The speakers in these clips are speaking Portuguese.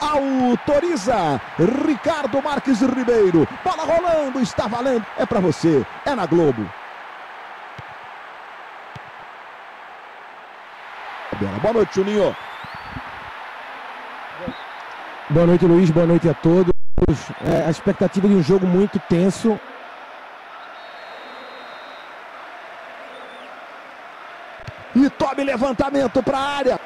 Autoriza Ricardo Marques Ribeiro. Bola rolando, está valendo. É para você, é na Globo. Boa noite, Juninho. Boa noite, Luiz. Boa noite a todos. É, a expectativa de um jogo muito tenso. E tome levantamento para a área.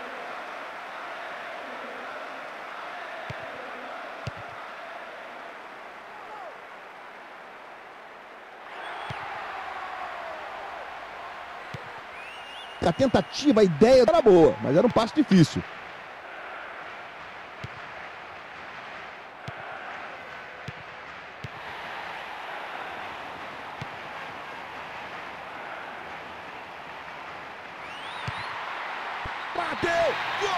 A tentativa, a ideia era boa, mas era um passo difícil. Bateu! Gol!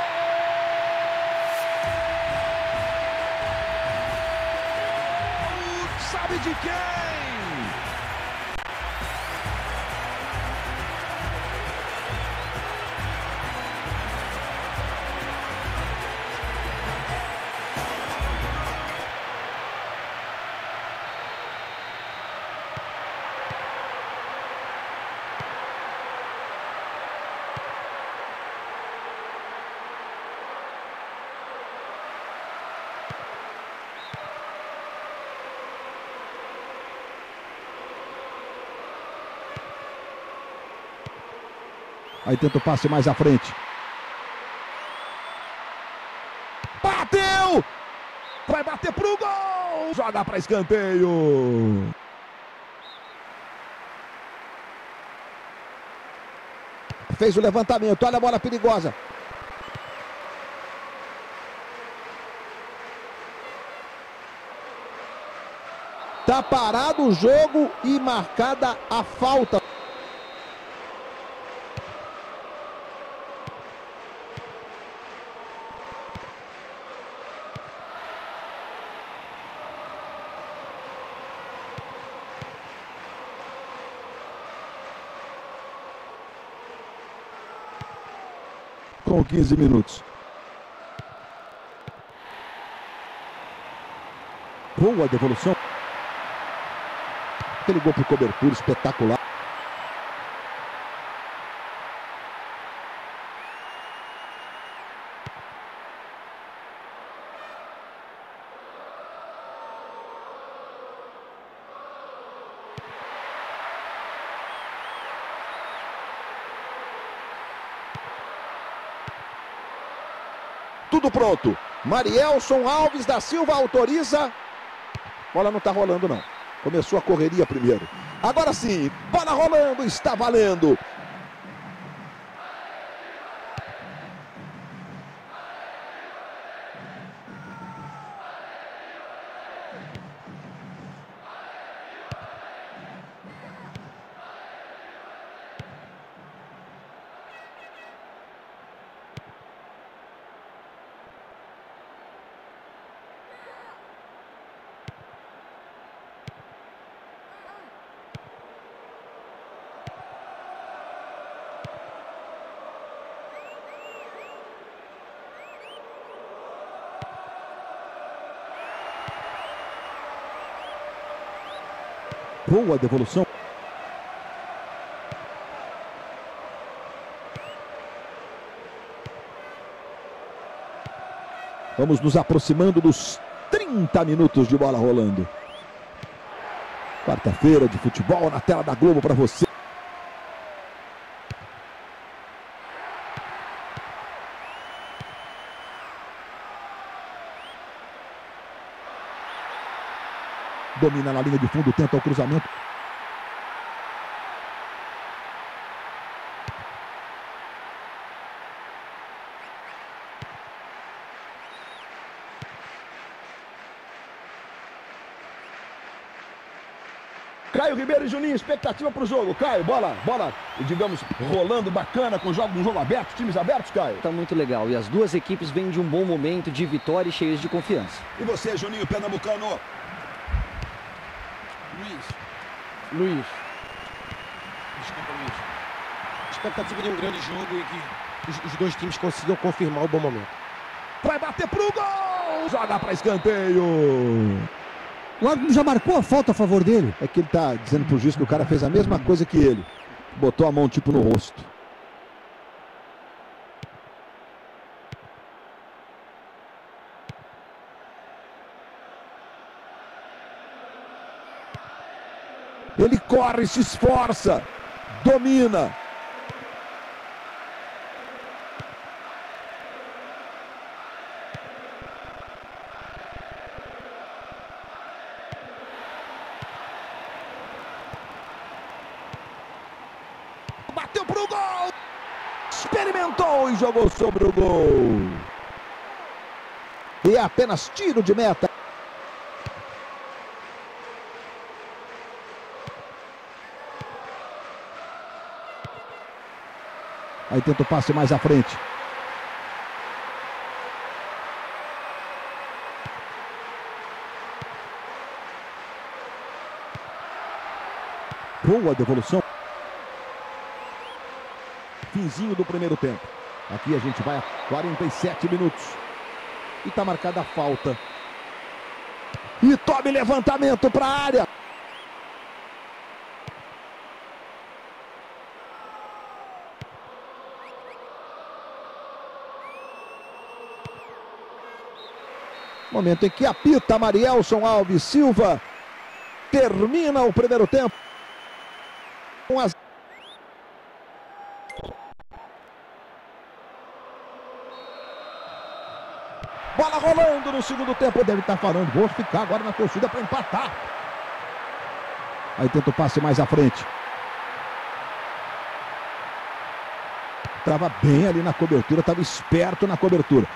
Sabe de quem? Aí tenta o passe mais à frente. Bateu! Vai bater pro gol! Joga para escanteio. Fez o levantamento, olha a bola perigosa. Tá parado o jogo e marcada a falta. Com 15 minutos. Boa devolução. Aquele gol por cobertura espetacular. Tudo pronto. Marielson Alves da Silva autoriza. Bola não está rolando, não. Começou a correria primeiro. Agora sim, bola rolando, está valendo. Boa devolução. Vamos nos aproximando dos 30 minutos de bola rolando. Quarta-feira de futebol na tela da Globo para você. Domina na linha de fundo, tenta o cruzamento. Caio Ribeiro e Juninho, expectativa para o jogo. Caio, bola, bola, digamos, rolando bacana com jogo, um jogo aberto, times abertos, Caio. Tá muito legal. E as duas equipes vêm de um bom momento de vitória e cheias de confiança. E você, Juninho Pernambucano? Luiz, Luiz. desculpa, Luiz. Expectativa de um grande jogo e que Os, os dois times consigam confirmar o bom momento. Vai bater pro gol! Joga para escanteio. O árbitro já marcou a falta a favor dele. É que ele tá dizendo pro juiz que o cara fez a mesma coisa que ele. Botou a mão tipo no rosto. Ele corre, se esforça, domina. Bateu pro gol. Experimentou e jogou sobre o gol. E é apenas tiro de meta. Aí tenta o passe mais à frente. Boa devolução. Finzinho do primeiro tempo. Aqui a gente vai a 47 minutos. E está marcada a falta. E tome levantamento para a área. Momento em que apita Marielson Alves Silva. Termina o primeiro tempo. Com as... Bola rolando no segundo tempo. Deve estar falando. Vou ficar agora na torcida para empatar. Aí tenta o passe mais à frente. Estava bem ali na cobertura, estava esperto na cobertura.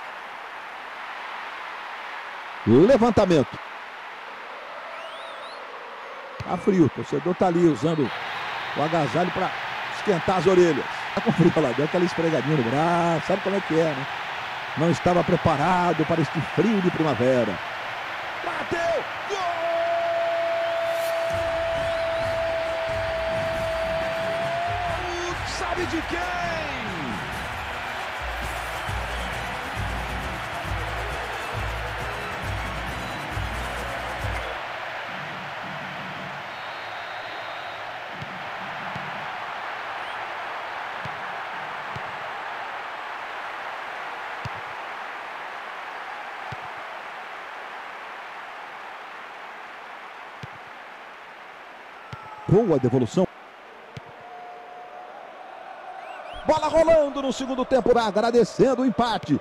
Levantamento. Tá frio, o torcedor tá ali usando o agasalho para esquentar as orelhas. Tá com frio lá, deu aquela esfregadinha no braço, sabe como é que é, né? Não estava preparado para este frio de primavera. Bateu! Gol! Sabe de quem? Boa devolução. Bola rolando no segundo tempo, agradecendo o empate.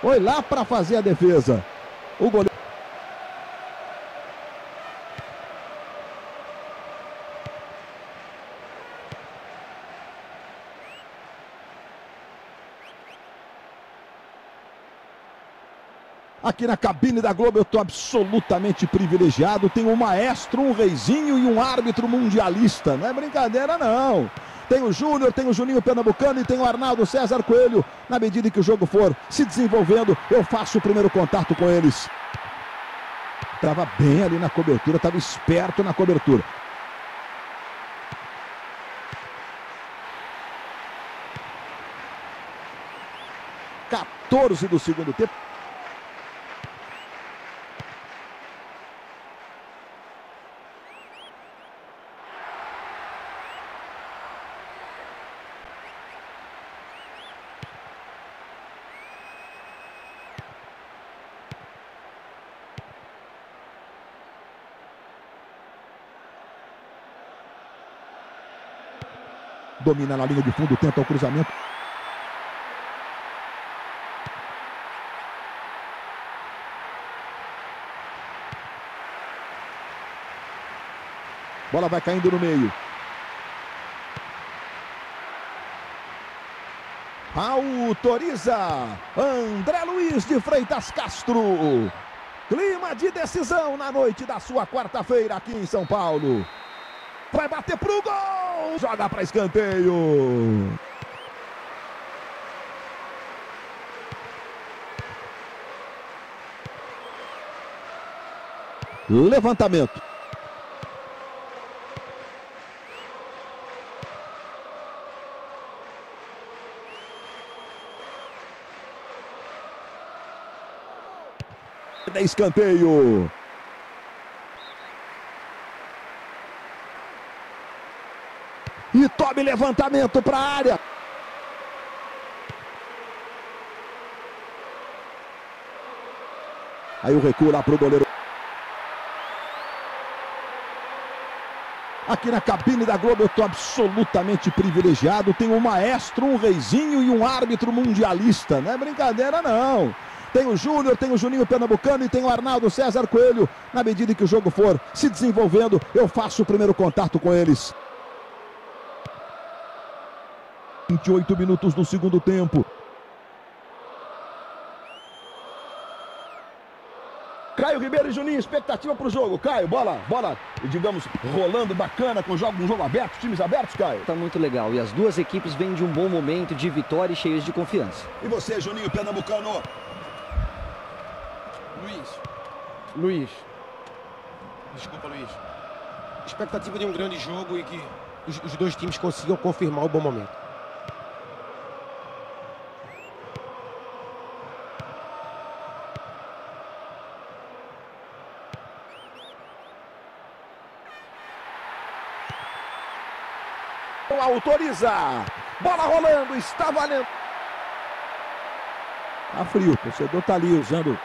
Foi lá para fazer a defesa. O goleiro. Aqui na cabine da Globo eu estou absolutamente privilegiado. Tem um maestro, um reizinho e um árbitro mundialista. Não é brincadeira, não. Tem o Júnior, tem o Juninho Pernambucano e tem o Arnaldo César Coelho. Na medida que o jogo for se desenvolvendo, eu faço o primeiro contato com eles. Estava bem ali na cobertura, estava esperto na cobertura. Quatorze do segundo tempo. Domina na linha de fundo, tenta o cruzamento. Bola vai caindo no meio. Autoriza André Luiz de Freitas Castro. Clima de decisão na noite da sua quarta-feira aqui em São Paulo. Vai bater pro gol! Joga para escanteio. Levantamento. Escanteio. E tome levantamento para a área. Aí o recuo lá para o goleiro. Aqui na cabine da Globo eu estou absolutamente privilegiado. Tem um maestro, um reizinho e um árbitro mundialista. Não é brincadeira, não. Tem o Júnior, tem o Juninho Pernambucano e tem o Arnaldo César Coelho. Na medida que o jogo for se desenvolvendo, eu faço o primeiro contato com eles. 28 minutos do segundo tempo. Caio Ribeiro e Juninho, expectativa para o jogo. Caio, bola, bola, digamos, rolando bacana com jogo, um jogo aberto, times abertos, Caio. Tá muito legal e as duas equipes vêm de um bom momento de vitória e cheias de confiança. E você, Juninho Pernambucano? Luiz. Luiz, Desculpa, Luiz. expectativa de um grande jogo e que os, os dois times consigam confirmar o bom momento. Autoriza. Bola rolando, está valendo. Tá frio, o torcedor tá ali usando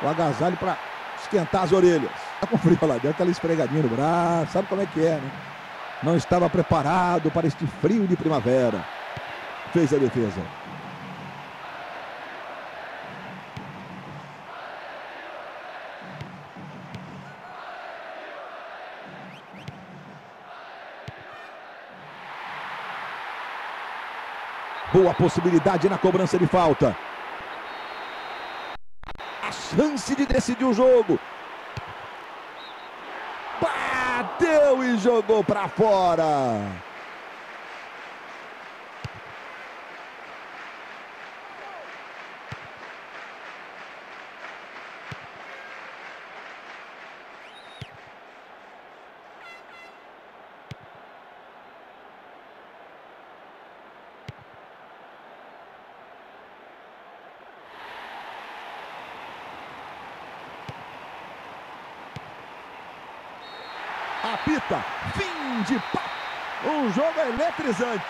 o agasalho para esquentar as orelhas. Tá com frio lá dentro, aquela esfregadinha no braço, sabe como é que é, né? Não estava preparado para este frio de primavera. Fez a defesa. Boa possibilidade na cobrança de falta. A chance de decidir o jogo. Bateu e jogou para fora. Apita, fim de papo. Um jogo eletrizante.